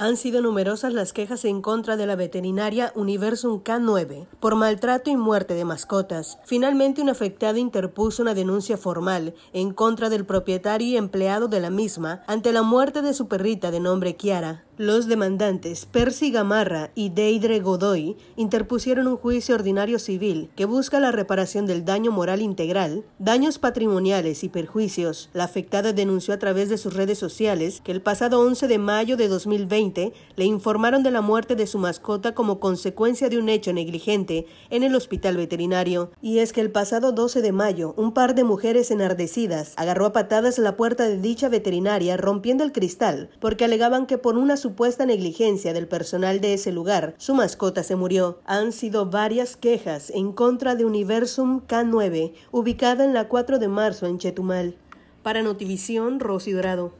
Han sido numerosas las quejas en contra de la veterinaria Universum K9 por maltrato y muerte de mascotas. Finalmente, un afectado interpuso una denuncia formal en contra del propietario y empleado de la misma ante la muerte de su perrita de nombre Kiara. Los demandantes Percy Gamarra y Deidre Godoy interpusieron un juicio ordinario civil que busca la reparación del daño moral integral, daños patrimoniales y perjuicios. La afectada denunció a través de sus redes sociales que el pasado 11 de mayo de 2020 le informaron de la muerte de su mascota como consecuencia de un hecho negligente en el hospital veterinario. Y es que el pasado 12 de mayo, un par de mujeres enardecidas agarró a patadas la puerta de dicha veterinaria rompiendo el cristal porque alegaban que por una supuesta negligencia del personal de ese lugar, su mascota se murió. Han sido varias quejas en contra de Universum K9, ubicada en la 4 de marzo en Chetumal. Para Notivisión, Rosy Dorado.